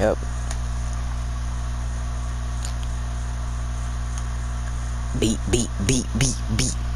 Yep. Beep, beep, beep, beep, beep.